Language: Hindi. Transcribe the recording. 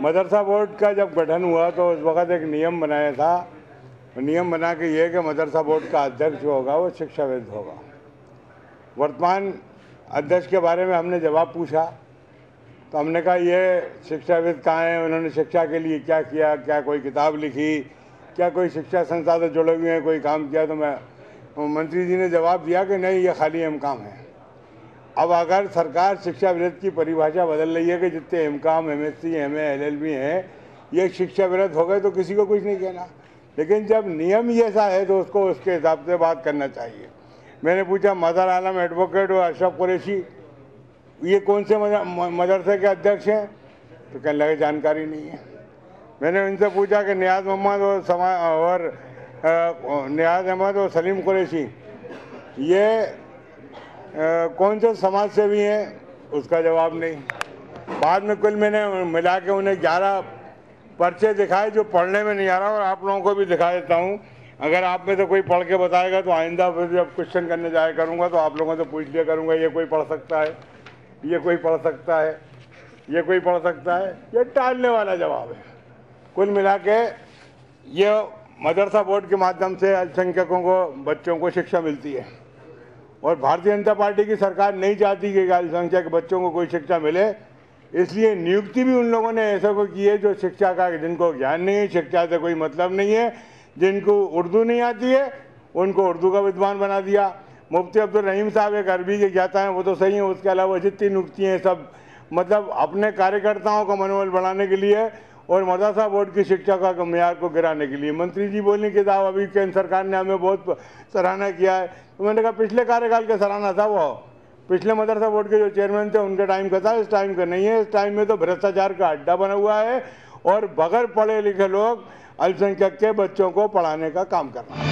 मदरसा बोर्ड का जब गठन हुआ तो उस वक़्त एक नियम बनाया था। नियम बना के ये कि मदरसा बोर्ड का अध्यक्ष जो होगा वो शिक्षाविद होगा। वर्तमान अध्यक्ष के बारे में हमने जवाब पूछा। तो हमने कहा, ये शिक्षाविद कहाँ हैं? उन्होंने शिक्षा के लिए क्या किया? क्या कोई किताब लिखी? क्या कोई शिक्षा संस्था से जुड़े हुए हैं? कोई काम किया? तो मैं मंत्री जी ने जवाब दिया कि नहीं, ये खाली हम काम है। अब अगर सरकार शिक्षा विरत की परिभाषा बदल रही है कि जितने M Com M S C M L L B हैं, ये शिक्षा विरत हो गए तो किसी को कुछ नहीं कहना। लेकिन जब नियम ही ऐसा है तो उसको उसके हिसाब से बात करना चाहिए। मैंने पूछा, मदर आलम एडवोकेट और अशरफ कुरैशी, ये कौन से मदरसे के अध्यक्ष हैं? तो कहने लगे, जानकारी नहीं है। मैंने उनसे पूछा कि, नियाज मोहम्मद और समा, और नियाज अहमद और सलीम कुरैशी, ये कौन से समाज सेवी हैं? उसका जवाब नहीं। बाद में कुल मैंने मिला के उन्हें ग्यारह पर्चे दिखाए जो पढ़ने में नहीं आ रहा, और आप लोगों को भी दिखा देता हूँ। अगर आप में तो कोई पढ़ के बताएगा तो आइंदा फिर जब क्वेश्चन करने जाया करूँगा तो आप लोगों से पूछ लिया करूँगा, ये कोई पढ़ सकता है? ये कोई पढ़ सकता है? ये कोई पढ़ सकता है? ये टालने वाला जवाब है। कुल मिला के ये मदरसा बोर्ड के माध्यम से अल्पसंख्यकों को, बच्चों को शिक्षा मिलती है। और भारतीय जनता पार्टी की सरकार नहीं चाहती कि अल्पसंख्यक बच्चों को कोई शिक्षा मिले। इसलिए नियुक्ति भी उन लोगों ने ऐसा को की है जो शिक्षा का जिनको ज्ञान नहीं है, शिक्षा से कोई मतलब नहीं है, जिनको उर्दू नहीं आती है, उनको उर्दू का विद्वान बना दिया। मुफ्ती अब्दुल रहीम साहब एक अरबी के ज्ञाता हैं, वो तो सही है, उसके अलावा जितनी नियुक्ति हैं सब मतलब अपने कार्यकर्ताओं का मनोबल बढ़ाने के लिए और मदरसा बोर्ड की शिक्षा का मैार को गिराने के लिए। मंत्री जी बोलने के साहब अभी केंद्र सरकार ने हमें बहुत सराहना किया है। तो मैंने कहा, पिछले कार्यकाल का सराहना था वो। पिछले मदरसा बोर्ड के जो चेयरमैन थे, उनके टाइम का था, इस टाइम का नहीं है। इस टाइम में तो भ्रष्टाचार का अड्डा बना हुआ है और बगैर पढ़े लिखे लोग अल्पसंख्यक के बच्चों को पढ़ाने का काम कर रहे हैं।